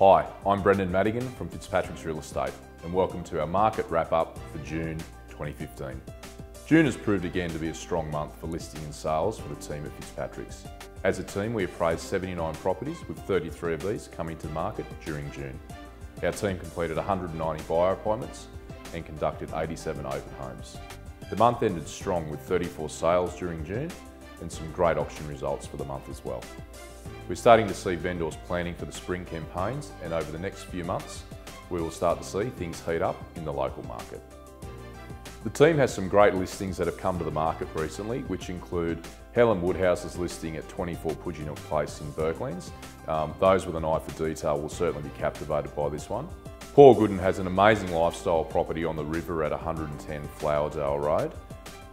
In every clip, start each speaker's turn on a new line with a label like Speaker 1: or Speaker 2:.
Speaker 1: Hi, I'm Brendan Madigan from Fitzpatricks Real Estate and welcome to our market wrap up for June 2015. June has proved again to be a strong month for listing and sales for the team at Fitzpatricks. As a team, we appraised 79 properties with 33 of these coming to market during June. Our team completed 190 buyer appointments and conducted 87 open homes. The month ended strong with 34 sales during June and some great auction results for the month as well. We're starting to see vendors planning for the spring campaigns and over the next few months we will start to see things heat up in the local market. The team has some great listings that have come to the market recently, which include Helen Woodhouse's listing at 24 Pudginook Place in Bourkelands. Um, those with an eye for detail will certainly be captivated by this one. Paul Gooden has an amazing lifestyle property on the river at 110 Flowerdale Road.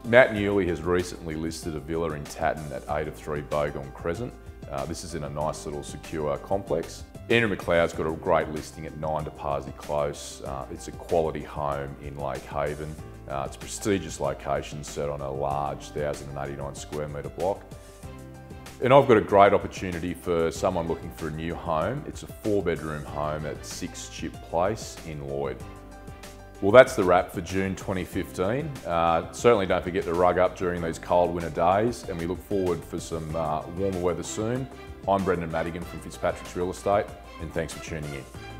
Speaker 1: Matt Newley has recently listed a villa in Tatton at 8 of 3 Bogong Crescent. Uh, this is in a nice little secure complex. Andrew McLeod's got a great listing at 9 Parsi Close. Uh, it's a quality home in Lake Haven. Uh, it's a prestigious location set on a large 1,089 square metre block. And I've got a great opportunity for someone looking for a new home. It's a four bedroom home at 6 Chip Place in Lloyd. Well, that's the wrap for June 2015. Uh, certainly don't forget to rug up during these cold winter days and we look forward for some uh, warmer weather soon. I'm Brendan Madigan from Fitzpatricks Real Estate and thanks for tuning in.